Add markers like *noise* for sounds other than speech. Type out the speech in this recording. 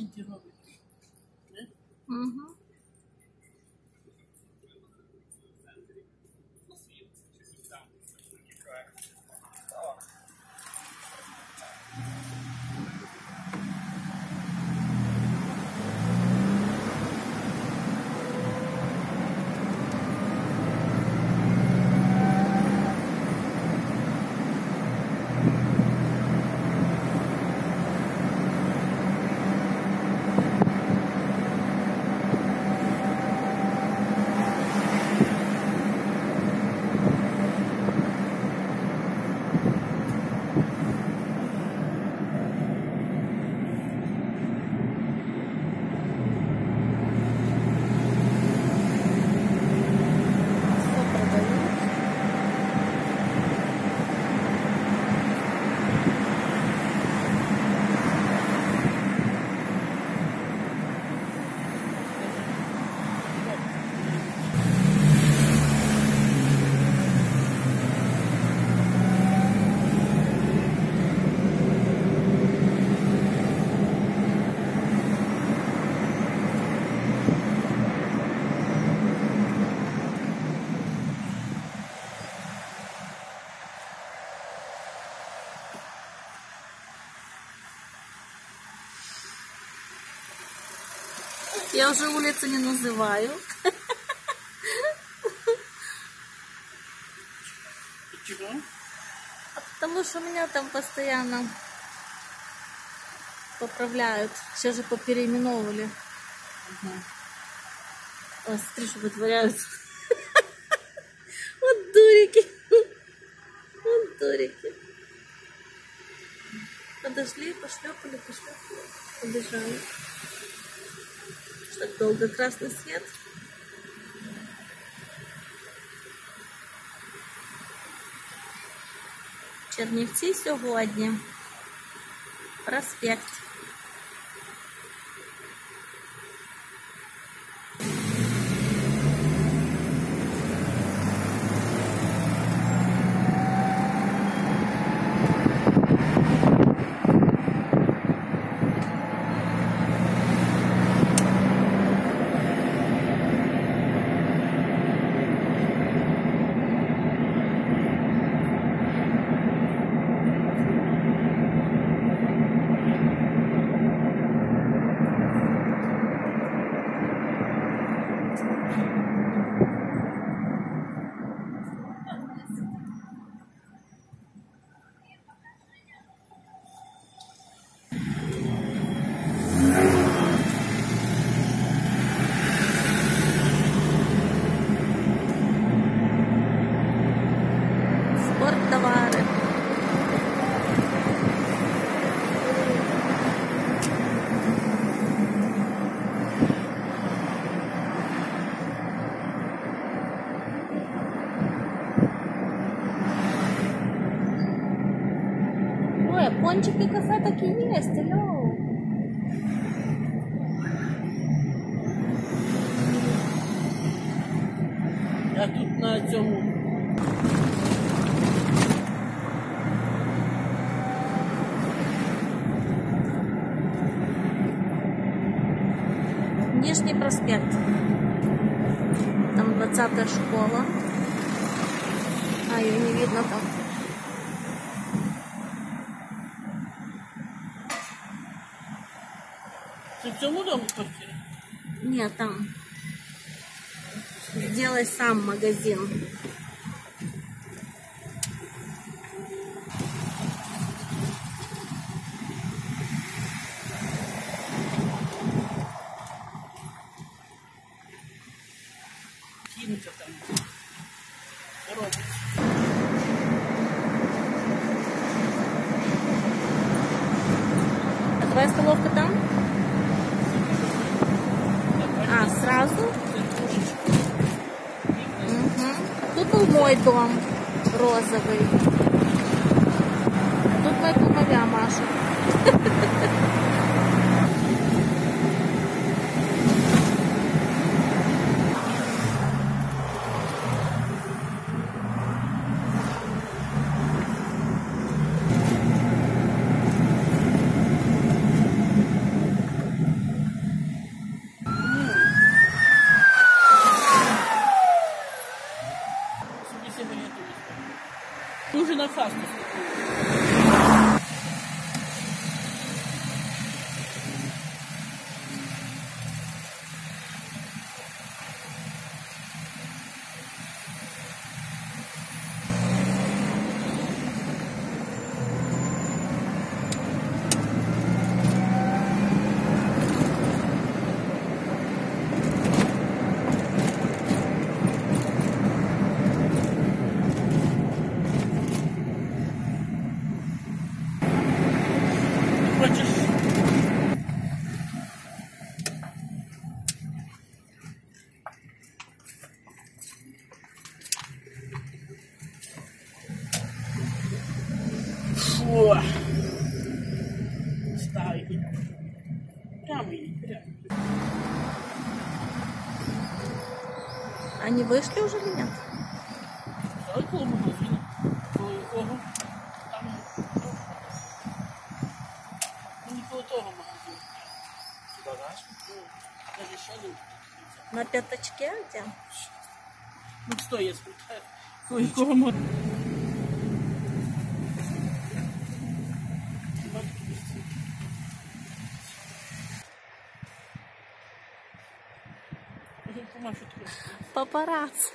Не? Угу. Я уже улицу не называю. Чого? Потому что меня там постоянно поправляют. Сейчас же попереименовывали. Ой, смотри, что вытворяются. Вот дурики. Вот дурики. Подошли, пошлепали, пошлепали. Побежали Что так долго красный свет? Чернівці сьогодні. Проспект. Я тут на цьому. Нижний проспект. Там 20 школа. А, ее не видно там. Це в цьому дому квартира? Нет, там. Сделай сам магазин. Мой дом розовый. Тут моя кумовья Маша. *laughs* Хочеш? Фу. Ставь. Прямо иди, прямо. Они вышли уже или нет? Коло того магазину. Сюда, знаешь? Ну, даже ще не. На пятачке где? Ну, стой, я спитаю. Магазину? Помашу тобі. Папарацци.